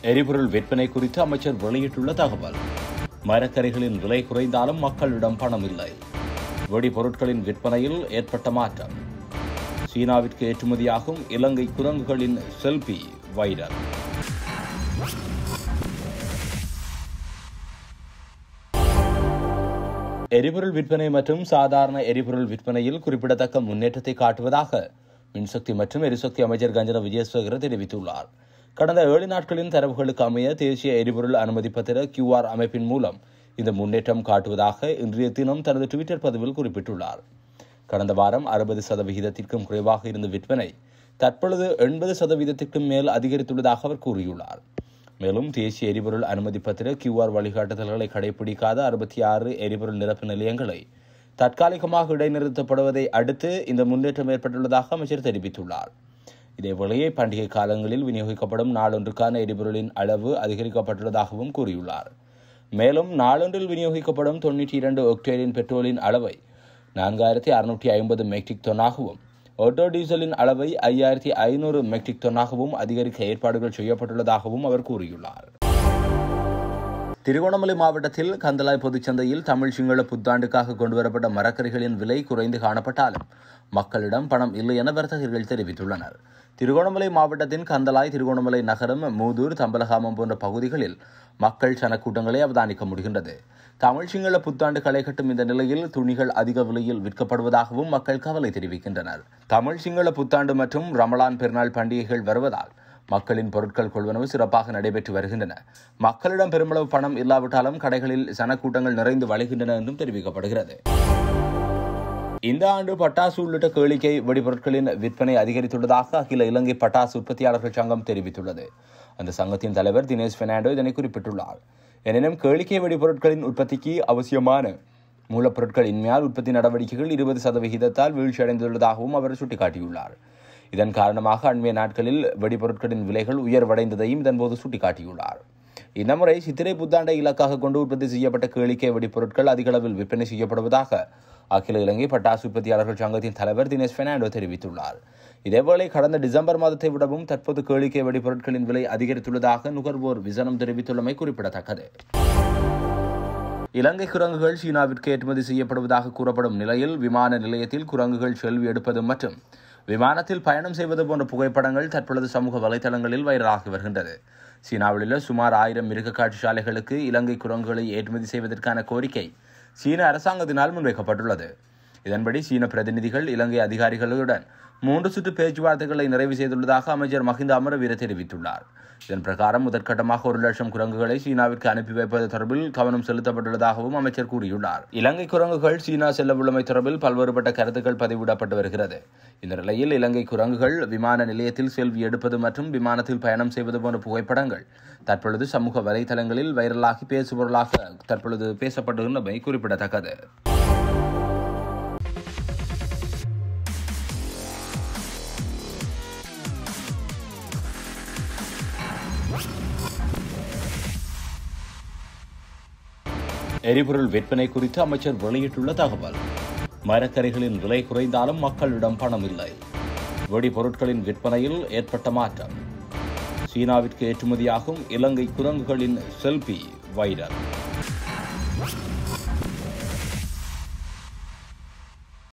எரிபொருள் விற்பனை குறித்து அமைச்சர் வெளியிட்டுள்ள தகவல். மரக்கறிகளின் விலை குறைந்தாலும் மக்களிடம் பணம் இல்லை. வெடிபொருட்களின் விற்பனையில் ஏற்பட்ட மாற்றம். சீனாவிற்கு ஏற்றுமதியாகும் இலங்கை குரங்குகளின் செல்பி வைரல். எரிபொருள் விற்பனை மற்றும் சாதாரண எரிபொருள் விற்பனையில் குறிப்பிடத்தக்க முன்னேற்றத்தை காட்டுவதாக மின்சக்தி மற்றும் எரிசக்தி அமைச்சர் கஞ்சன விஜயசேகர தெரிவித்துள்ளார். கடந்த ஏழு நாட்களின் தரவுகளுக்கு அமைய தேசிய எரிபொருள் அனுமதி பத்திர கியூஆர் அமைப்பின் மூலம் இந்த முன்னேற்றம் காட்டுவதாக இன்றைய தினம் தனது டுவிட்டர் பதிவில் குறிப்பிட்டுள்ளார். கடந்த வாரம் அறுபது சதவிகிதத்திற்கும் குறைவாக இருந்த விற்பனை தற்பொழுது எண்பது சதவீதத்திற்கும் மேல் அதிகரித்துள்ளதாக அவர் கூறியுள்ளார். மேலும் தேசிய எரிபொருள் அனுமதி பத்திர கியூஆர் வழிகாட்டுதல்களை கடைபிடிக்காத அறுபத்தி ஆறு எரிபொருள் நிரப்பு நிலையங்களை தற்காலிகமாக இடைநிறுத்தப்படுவதை அடுத்து இந்த முன்னேற்றம் ஏற்பட்டுள்ளதாக அமைச்சர் தெரிவித்துள்ளார். இதேவேளையே பண்டிகை காலங்களில் விநியோகிக்கப்படும் நாளொன்றுக்கான எரிபொருளின் அளவு அதிகரிக்கப்பட்டுள்ளதாகவும் கூறியுள்ளார். மேலும் நாளொன்றில் விநியோகிக்கப்படும் தொன்னூற்றி இரண்டு ஒக்டேரின் பெட்ரோலின் அளவை நான்காயிரத்தி அறுநூற்றி ஐம்பது மெட்ரிக் தொன்னாகவும் ஆட்டோ டீசலின் அளவை ஐயாயிரத்தி ஐநூறு மெட்ரிக் தொன்னாகவும் அதிகரிக்க ஏற்பாடுகள் செய்யப்பட்டுள்ளதாகவும் அவர் கூறியுள்ளார். திருகோணமலை மாவட்டத்தில் கந்தலாய் பொதுச்சந்தையில் தமிழ் சிங்கள புத்தாண்டுக்காக கொண்டுவரப்பட்ட மரக்கறிகளின் விலை குறைந்து காணப்பட்டாலும் மக்களிடம் பணம் இல்லை என வர்த்தகர்கள் தெரிவித்துள்ளனர். திருகோணமலை மாவட்டத்தின் கந்தலாய் திருகோணமலை நகரம் மூதூர் தம்பலகாமம் போன்ற பகுதிகளில் மக்கள் சனக்கூட்டங்களை அவதானிக்க முடிகின்றது. தமிழ் சிங்கள புத்தாண்டு களை கட்டும் இந்த நிலையில் துணிகள் அதிக விலையில் விற்கப்படுவதாகவும் மக்கள் கவலை தெரிவிக்கின்றனர். தமிழ் சிங்கள புத்தாண்டு மற்றும் ரமலான் பெருநாள் பண்டிகைகள் வருவதால் மக்களின் பொருட்கள் கொள்வனவு சிறப்பாக நடைபெற்று வருகின்றன. மக்களிடம் பெருமளவு பணம் இல்லாவிட்டாலும் கடைகளில் சனக்கூட்டங்கள் நிறைந்து வழிகின்றன என்றும் தெரிவிக்கப்படுகிறது. இந்த ஆண்டு பட்டாசு உள்ளிட்ட கேளிக்கை வெடிபொருட்களின் விற்பனை அதிகரித்துள்ளதாக அகில இலங்கை பட்டாசு உற்பத்தியாளர்கள் சங்கம் தெரிவித்துள்ளது. அந்த சங்கத்தின் தலைவர் தினேஷ் பெர்னாண்டோ இதனை குறிப்பிட்டுள்ளார். எனினும் கேளிக்கை வெடிபொருட்களின் உற்பத்திக்கு அவசியமான மூலப்பொருட்கள் இன்மையால் உற்பத்தி நடவடிக்கைகள் இருபது சதவிகிதத்தால் வீழ்ச்சியடைந்துள்ளதாகவும் அவர் சுட்டிக்காட்டியுள்ளார். இதன் காரணமாக அண்மைய நாட்களில் வெடிபொருட்களின் விலைகள் உயர்வடைந்ததையும் இதன்போது சுட்டிக்காட்டியுள்ளார். இந்த முறை சித்திரை புத்தாண்டை இலக்காக கொண்டு உற்பத்தி செய்யப்பட்ட கேளிக்கை வெடிப்பொருட்கள் அதிக அளவில் விற்பனை செய்யப்படுவதாக அகில இலங்கை பட்டாசு உற்பத்தியாளர்கள் சங்கத்தின் தலைவர் தினேஷ் பெர்னாண்டோ தெரிவித்துள்ளார். இதேவேளை கடந்த டிசம்பர் மாதத்தை விடவும் தற்போது கேளிக்கை வெடிப்பொருட்களின் விலை அதிகரித்துள்ளதாக நுகர்வோர் விசனம் தெரிவித்துள்ளமை குறிப்பிடத்தக்கது. இலங்கை குரங்குகள் சீனாவிற்கு ஏற்றுமதி செய்யப்படுவதாக கூறப்படும் நிலையில் விமான நிலையத்தில் குரங்குகள் செல்வி எடுப்பது மற்றும் விமானத்தில் பயணம் செய்வது போன்ற புகைப்படங்கள் தற்பொழுது சமூக வலைதளங்களில் வைரலாகி வருகின்றது. சீனாவில் உள்ள சுமார் ஆயிரம் மிருக காட்சிசாலைகளுக்கு இலங்கை குரங்குகளை ஏற்றுமதி செய்வதற்கான கோரிக்கை சீன அரசாங்கத்தினால் முன்வைக்கப்பட்டுள்ளது. இதன்படி சீன பிரதிநிதிகள் இலங்கை அதிகாரிகளுடன் மூன்று சுற்று பேச்சுவார்த்தைகளை நிறைவு செய்துள்ளதாக அமைச்சர் மஹிந்த அமரவீர தெரிவித்துள்ளார். இதன் பிரகாரம் முதற்கட்டமாக ஒரு லட்சம் குரங்குகளை சீனாவிற்கு அனுப்பி வைப்பது தொடர்பில் கவனம் செலுத்தப்பட்டுள்ளதாகவும் அமைச்சர் கூறியுள்ளார். இலங்கை குரங்குகள் சீனா செல்லவுள்ளமை தொடர்பில் பல்வேறுபட்ட கருத்துக்கள் பதிவிடப்பட்டு வருகிறது. இந்த நிலையில் இலங்கை குரங்குகள் விமான நிலையத்தில் செல்வி எடுப்பது மற்றும் விமானத்தில் பயணம் செய்வது போன்ற புகைப்படங்கள் தற்பொழுது சமூக வலைதளங்களில் வைரலாகி பேசுபொருளாக தற்பொழுது பேசப்படுகின்றமை குறிப்பிடத்தக்கது. எரிபொருள் விற்பனை குறித்து அமைச்சர் வெளியிட்டுள்ள தகவல். மரக்கறிகளின் விலை குறைந்தாலும் மக்களிடம் பணம் இல்லை. வெடிபொருட்களின் விற்பனையில் ஏற்பட்ட மாற்றம். சீனாவிற்கு ஏற்றுமதியாகும் இலங்கை குரங்குகளின் செல்பி வைரல்.